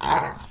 Ah.